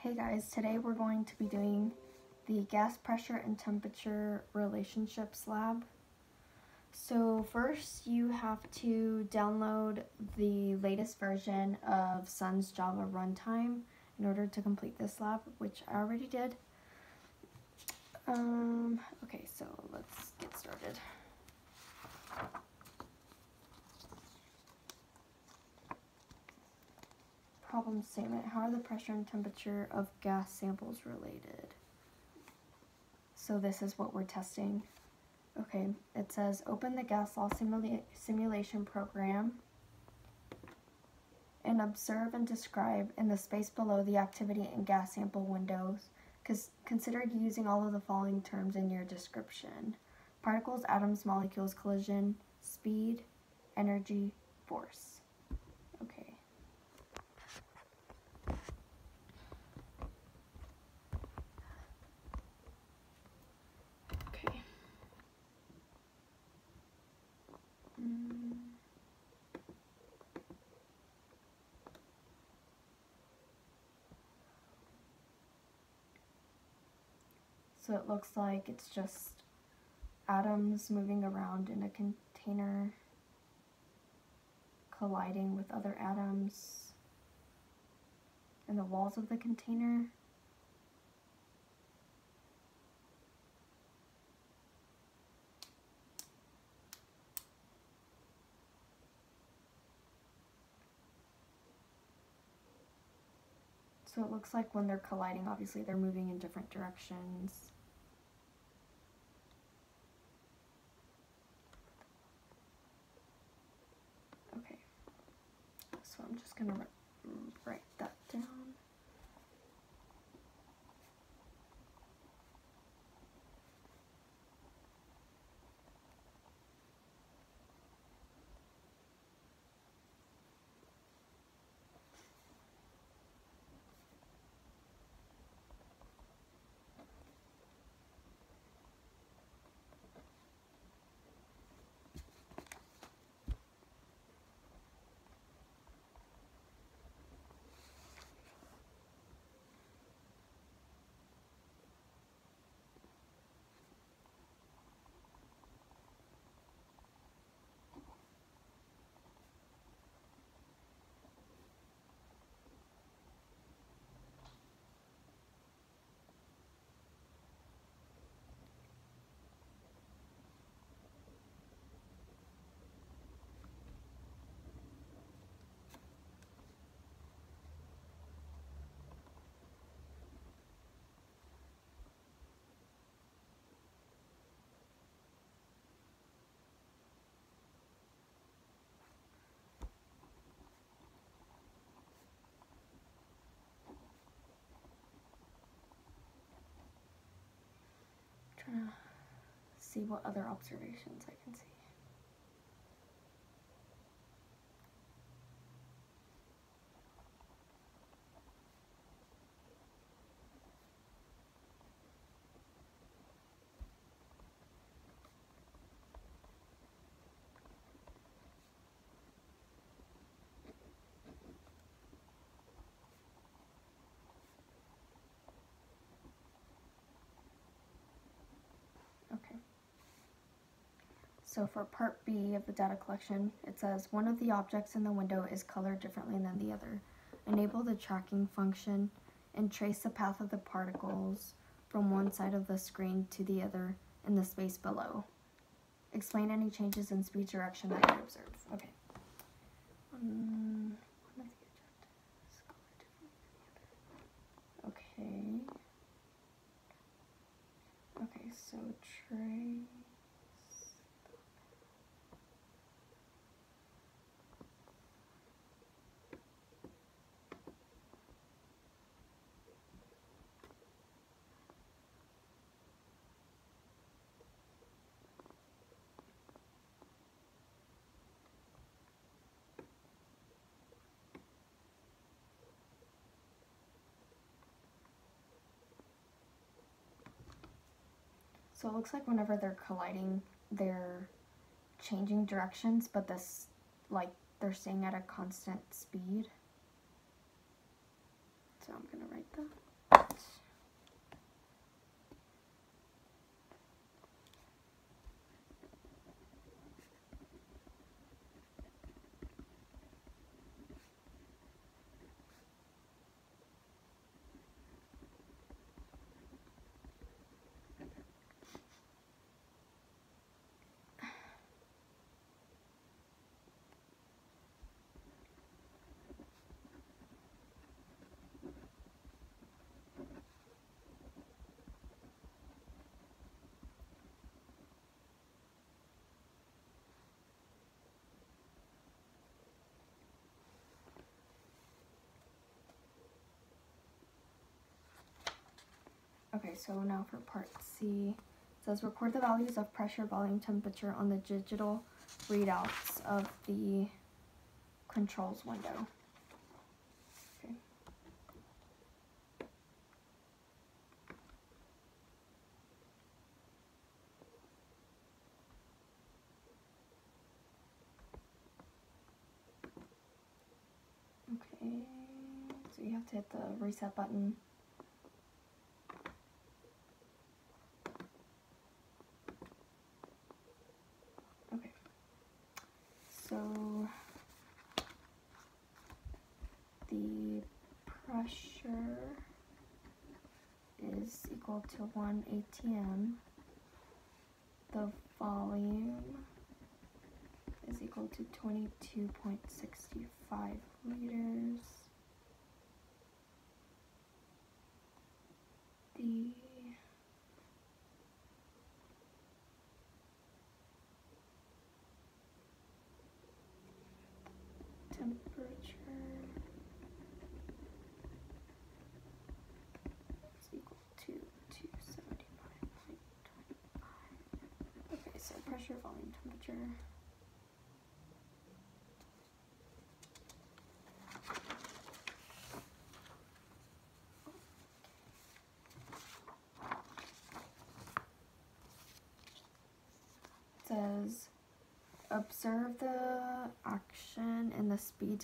Hey guys, today we're going to be doing the gas pressure and temperature relationships lab. So first you have to download the latest version of Sun's Java runtime in order to complete this lab, which I already did. Um, okay, so let's get started. Problem statement, how are the pressure and temperature of gas samples related? So this is what we're testing. Okay, it says open the gas law simula simulation program and observe and describe in the space below the activity and gas sample windows. Consider using all of the following terms in your description. Particles, atoms, molecules, collision, speed, energy, force. So it looks like it's just atoms moving around in a container, colliding with other atoms in the walls of the container. So it looks like when they're colliding, obviously they're moving in different directions. I'm just going to write that down. Trying to see what other observations I can see. So for part B of the data collection, it says one of the objects in the window is colored differently than the other. Enable the tracking function and trace the path of the particles from one side of the screen to the other in the space below. Explain any changes in speed direction that you observe. Okay. Um, okay. Okay, so trace. So it looks like whenever they're colliding, they're changing directions, but this, like, they're staying at a constant speed. So I'm going to write that. Okay, so now for part C, it says record the values of pressure, volume, temperature on the digital readouts of the controls window. Okay. Okay, so you have to hit the reset button. Okay, so the pressure is equal to 1 atm. The volume is equal to 22.65 liters. The temperature is equal to 275.25. Okay, so pressure, temperature. says observe the action and the speed